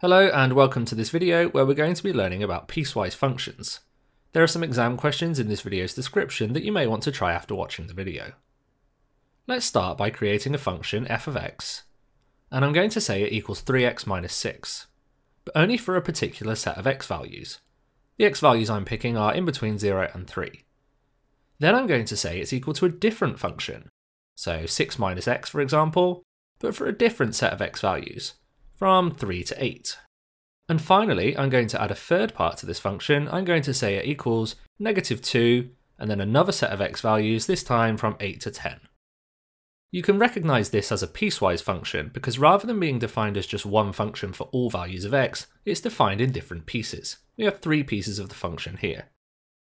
Hello and welcome to this video where we're going to be learning about piecewise functions. There are some exam questions in this video's description that you may want to try after watching the video. Let's start by creating a function f of x, and I'm going to say it equals 3x minus 6, but only for a particular set of x values. The x values I'm picking are in between 0 and 3. Then I'm going to say it's equal to a different function, so 6 minus x for example, but for a different set of x values, from 3 to 8. And finally, I'm going to add a third part to this function. I'm going to say it equals negative 2, and then another set of x values, this time from 8 to 10. You can recognise this as a piecewise function because rather than being defined as just one function for all values of x, it's defined in different pieces. We have three pieces of the function here.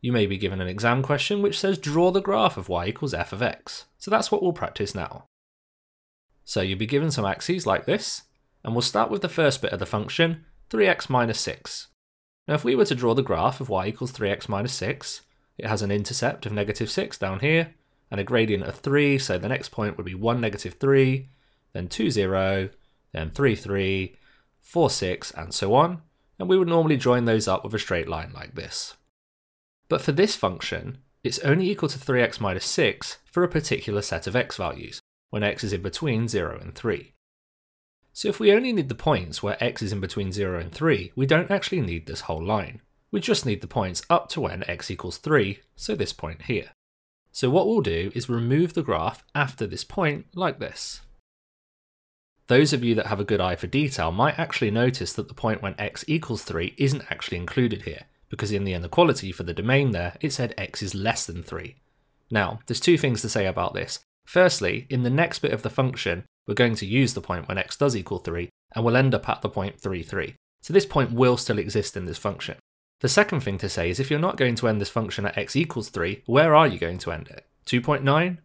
You may be given an exam question which says draw the graph of y equals f of x. So that's what we'll practice now. So you'll be given some axes like this, and we'll start with the first bit of the function, 3x minus 6. Now if we were to draw the graph of y equals 3x minus 6, it has an intercept of negative 6 down here, and a gradient of 3, so the next point would be 1, negative 3, then 2, 0, then 3, 3, 4, 6, and so on, and we would normally join those up with a straight line like this. But for this function, it's only equal to 3x minus 6 for a particular set of x values, when x is in between 0 and 3. So if we only need the points where x is in between 0 and 3, we don't actually need this whole line. We just need the points up to when x equals 3, so this point here. So what we'll do is remove the graph after this point like this. Those of you that have a good eye for detail might actually notice that the point when x equals 3 isn't actually included here, because in the inequality for the domain there, it said x is less than 3. Now, there's two things to say about this. Firstly, in the next bit of the function, we're going to use the point when x does equal 3, and we'll end up at the point 3, 3. So this point will still exist in this function. The second thing to say is if you're not going to end this function at x equals 3, where are you going to end it? 2.9?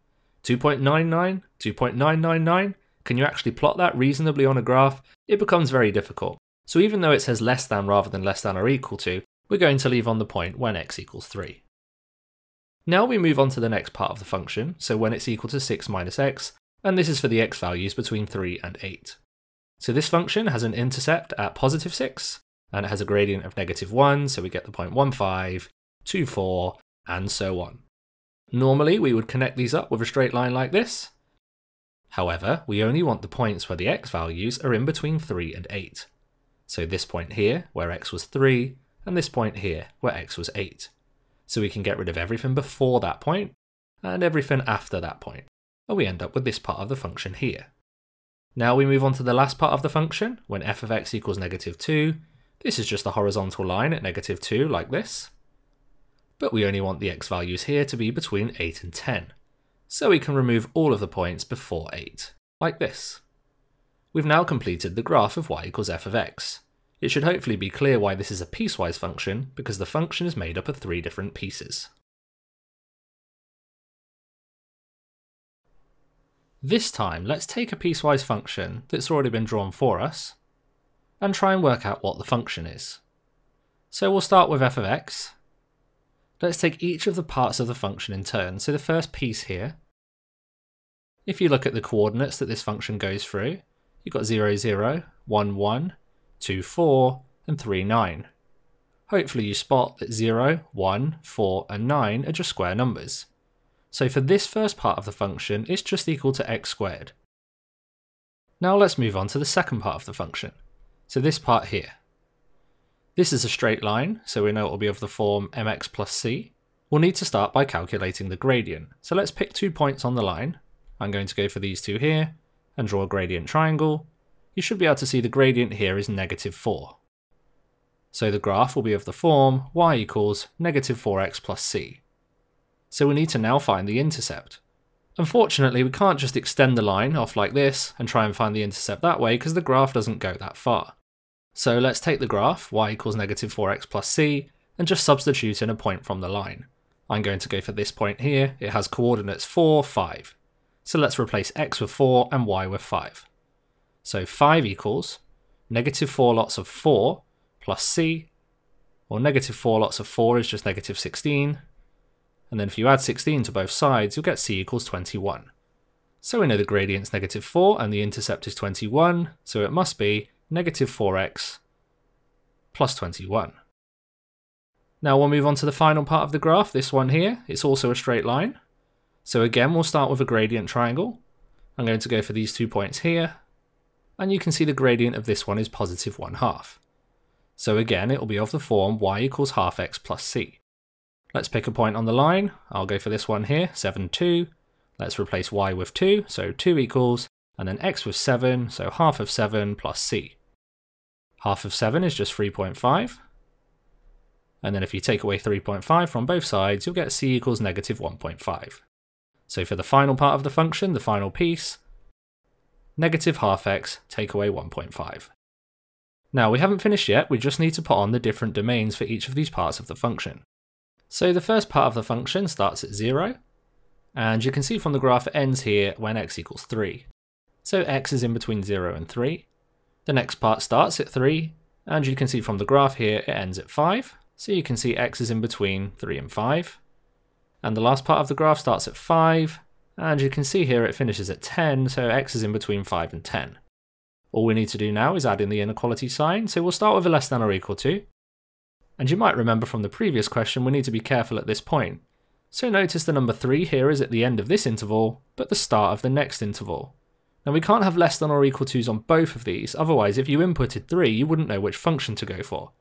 2.99? 2.999? Can you actually plot that reasonably on a graph? It becomes very difficult. So even though it says less than rather than less than or equal to, we're going to leave on the point when x equals 3. Now we move on to the next part of the function, so when it's equal to 6 minus x, and this is for the x values between 3 and 8. So this function has an intercept at positive 6, and it has a gradient of negative 1, so we get the point 1, 5, 2, 4, and so on. Normally we would connect these up with a straight line like this. However, we only want the points where the x values are in between 3 and 8. So this point here, where x was 3, and this point here, where x was 8. So we can get rid of everything before that point, and everything after that point and we end up with this part of the function here. Now we move on to the last part of the function, when f of x equals negative 2. This is just a horizontal line at negative 2, like this. But we only want the x values here to be between 8 and 10. So we can remove all of the points before 8, like this. We've now completed the graph of y equals f of x. It should hopefully be clear why this is a piecewise function, because the function is made up of three different pieces. This time, let's take a piecewise function that's already been drawn for us and try and work out what the function is. So we'll start with f of x. Let's take each of the parts of the function in turn. So the first piece here, if you look at the coordinates that this function goes through, you've got 0, 0, 1, 1, 2, 4, and 3, 9. Hopefully you spot that 0, 1, 4, and 9 are just square numbers. So for this first part of the function, it's just equal to x squared. Now let's move on to the second part of the function. So this part here. This is a straight line, so we know it will be of the form mx plus c. We'll need to start by calculating the gradient. So let's pick two points on the line. I'm going to go for these two here and draw a gradient triangle. You should be able to see the gradient here is negative 4. So the graph will be of the form y equals negative 4x plus c so we need to now find the intercept. Unfortunately, we can't just extend the line off like this and try and find the intercept that way because the graph doesn't go that far. So let's take the graph, y equals negative 4x plus c, and just substitute in a point from the line. I'm going to go for this point here, it has coordinates 4, 5. So let's replace x with 4 and y with 5. So 5 equals negative 4 lots of 4 plus c, or negative 4 lots of 4 is just negative 16, and then if you add 16 to both sides, you'll get c equals 21. So we know the gradient's negative 4 and the intercept is 21, so it must be negative 4x plus 21. Now we'll move on to the final part of the graph, this one here. It's also a straight line. So again, we'll start with a gradient triangle. I'm going to go for these two points here. And you can see the gradient of this one is positive 1 half. So again, it will be of the form y equals half x plus c. Let's pick a point on the line. I'll go for this one here, 7, 2. Let's replace y with 2, so 2 equals, and then x with 7, so half of 7 plus c. Half of 7 is just 3.5. And then if you take away 3.5 from both sides, you'll get c equals negative 1.5. So for the final part of the function, the final piece, negative half x take away 1.5. Now we haven't finished yet, we just need to put on the different domains for each of these parts of the function. So the first part of the function starts at 0, and you can see from the graph it ends here when x equals 3. So x is in between 0 and 3. The next part starts at 3, and you can see from the graph here it ends at 5, so you can see x is in between 3 and 5. And the last part of the graph starts at 5, and you can see here it finishes at 10, so x is in between 5 and 10. All we need to do now is add in the inequality sign, so we'll start with a less than or equal to, and you might remember from the previous question we need to be careful at this point. So notice the number 3 here is at the end of this interval, but the start of the next interval. Now we can't have less than or equal to's on both of these, otherwise if you inputted 3 you wouldn't know which function to go for.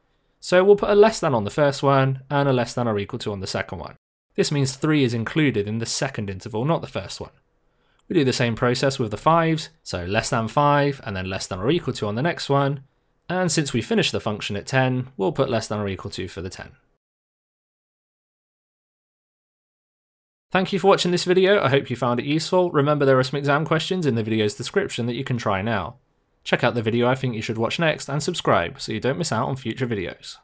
So we'll put a less than on the first one, and a less than or equal to on the second one. This means 3 is included in the second interval, not the first one. We do the same process with the 5s, so less than 5, and then less than or equal to on the next one, and since we finished the function at 10, we'll put less than or equal to for the 10. Thank you for watching this video, I hope you found it useful. Remember there are some exam questions in the video's description that you can try now. Check out the video I think you should watch next and subscribe so you don't miss out on future videos.